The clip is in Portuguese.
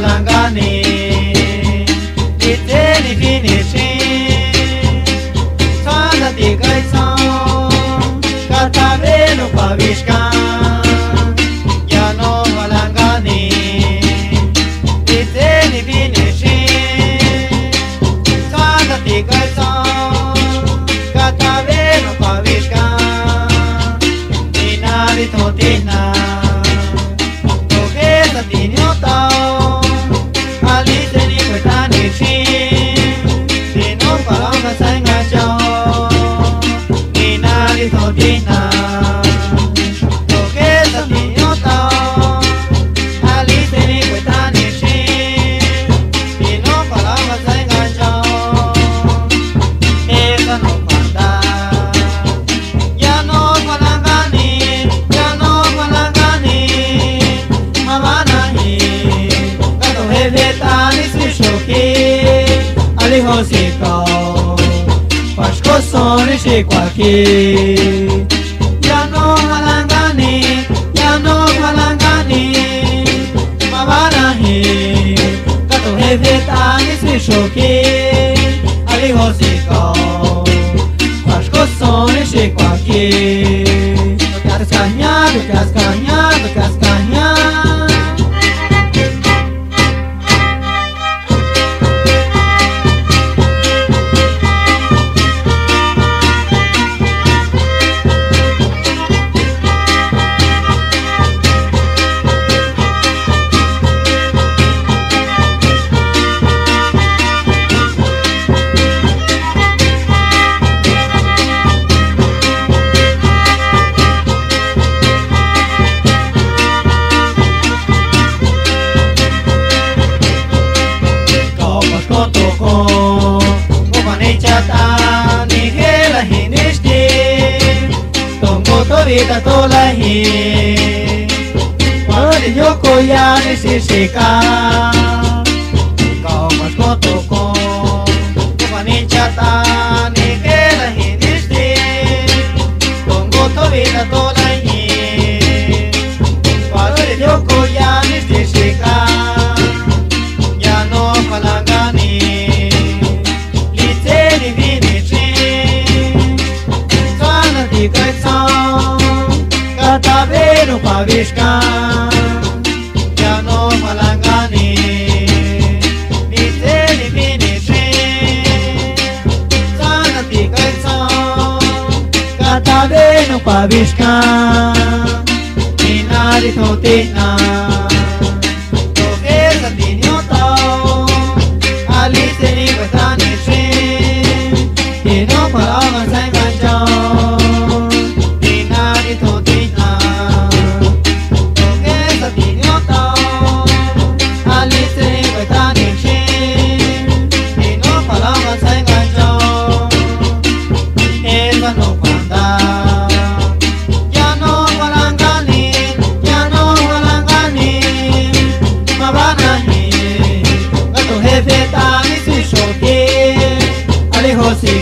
palangani iteni finishi sana tikai sa katareno pavishkan ali hosiko, pashko soni shikwaki. Ya no palangani, ya no palangani, mamanahi, gato hevetani swishoki, ali hosiko. As coções chegam aqui Eu quero escanhar, eu quero escanhar, eu quero vida tola hi Mori yoko ya ni sisika Αγγλικά και ανώμα λαγκάνι μη θέλει μήνυση σαν να καταβαίνω παβίσκα την से तानी पुछो के अरे हो से